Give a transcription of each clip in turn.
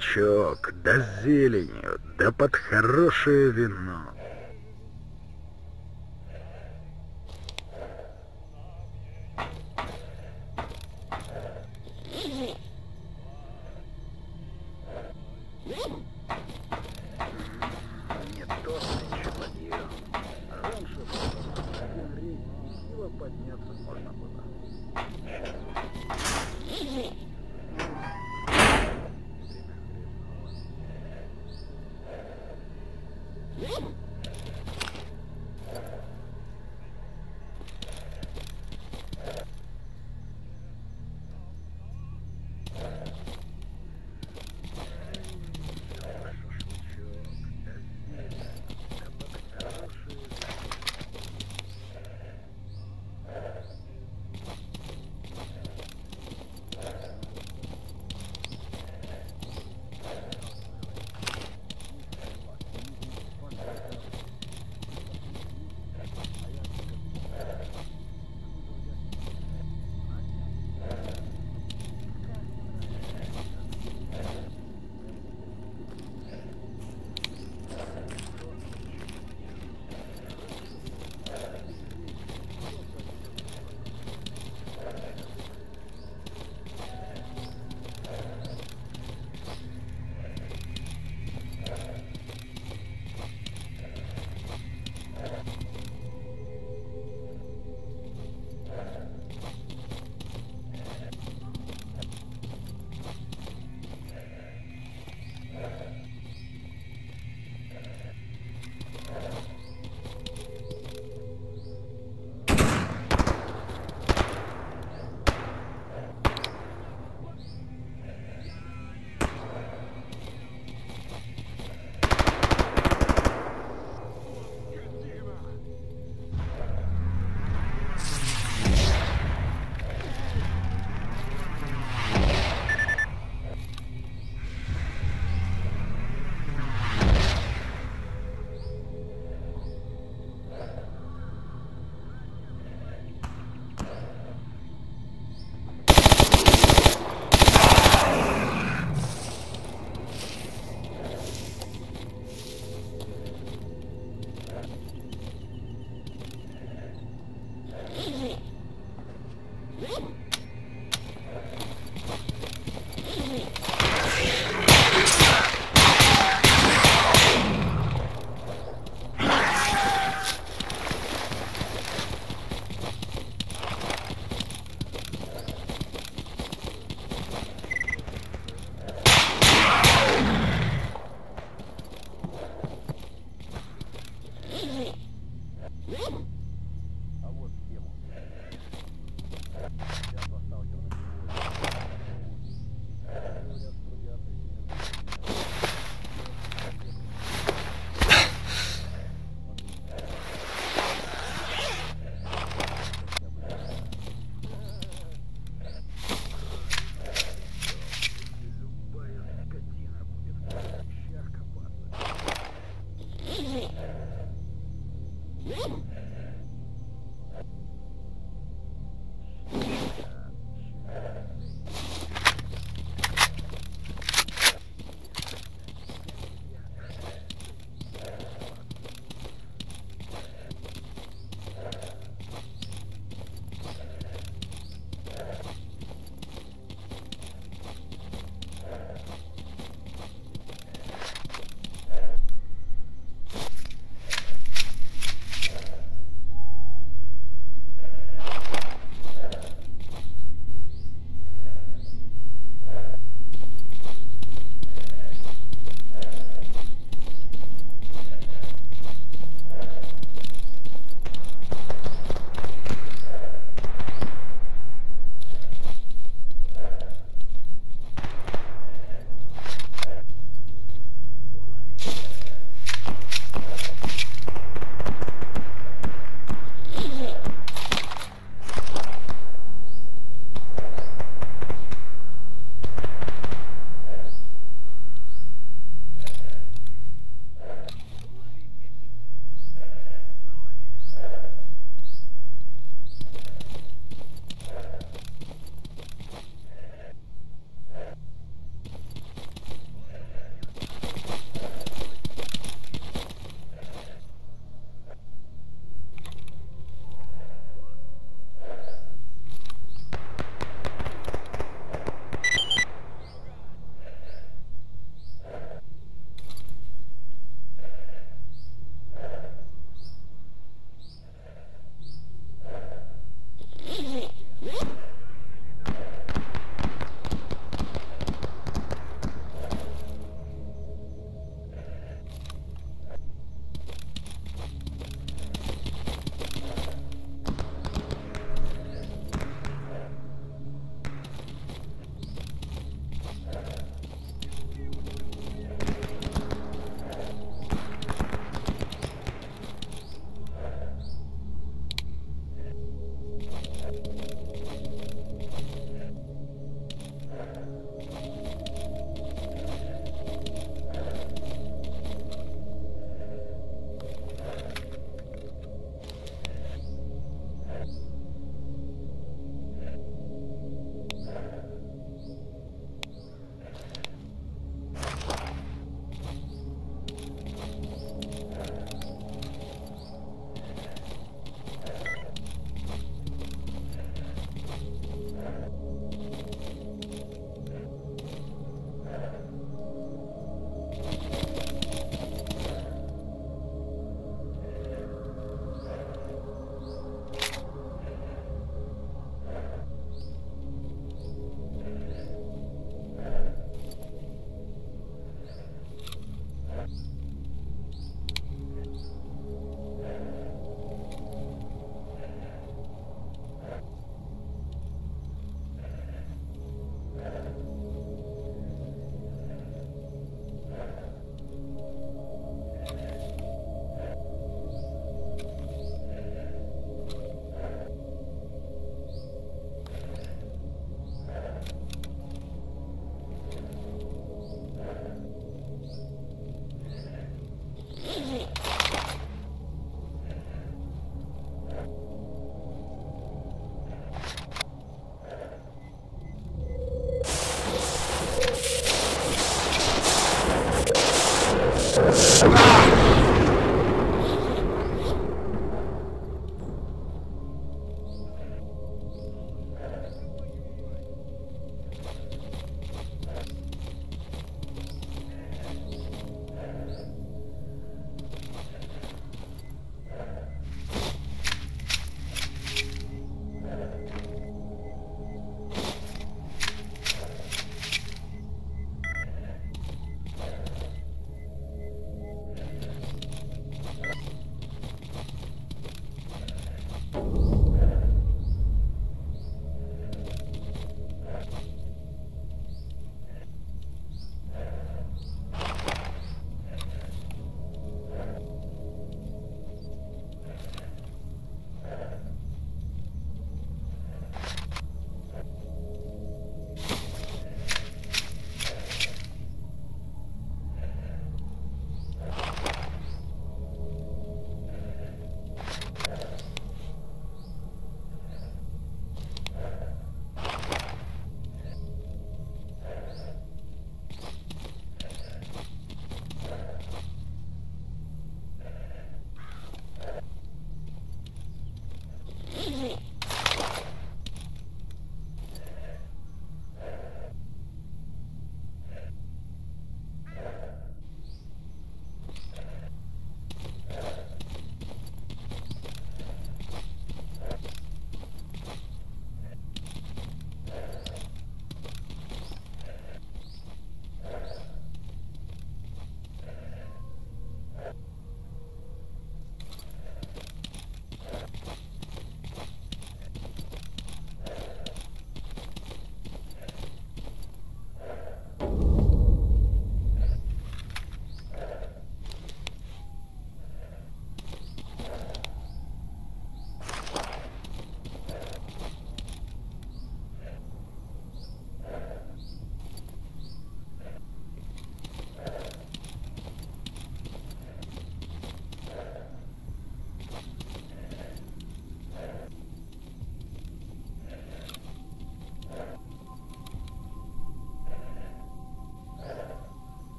шашлычок, да зеленью, да под хорошее вино.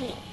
Wait.